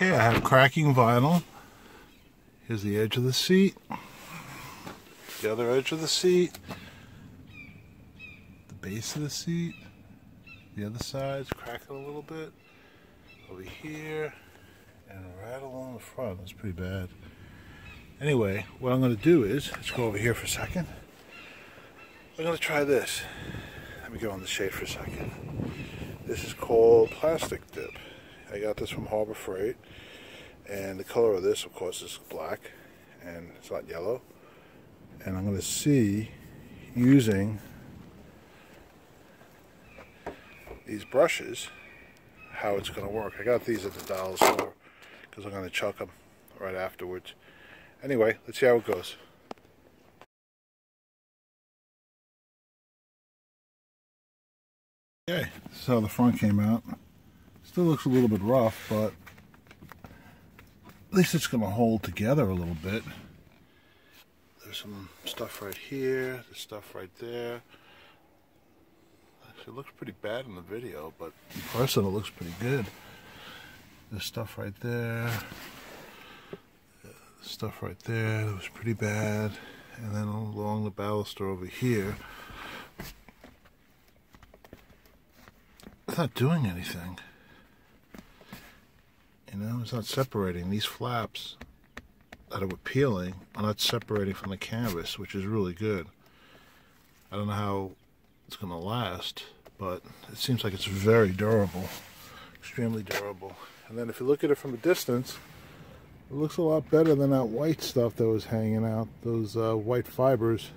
Okay, I have cracking vinyl. Here's the edge of the seat. The other edge of the seat. The base of the seat. The other side's cracking a little bit. Over here. And right along the front. That's pretty bad. Anyway, what I'm going to do is, let's go over here for a second. I'm going to try this. Let me go in the shade for a second. This is called Plastic Dip. I got this from Harbor Freight. And the color of this, of course, is black. And it's not yellow. And I'm going to see using these brushes how it's going to work. I got these at the dollar store because I'm going to chuck them right afterwards. Anyway, let's see how it goes. Okay, this is how the front came out. Still looks a little bit rough, but at least it's going to hold together a little bit. There's some stuff right here, the stuff right there. Actually, it looks pretty bad in the video, but in person it looks pretty good. There's stuff right there. Stuff right there that was pretty bad. And then along the bolster over here, it's not doing anything. It's not separating. These flaps that are peeling are not separating from the canvas, which is really good. I don't know how it's going to last, but it seems like it's very durable, extremely durable. And then if you look at it from a distance, it looks a lot better than that white stuff that was hanging out, those uh, white fibers.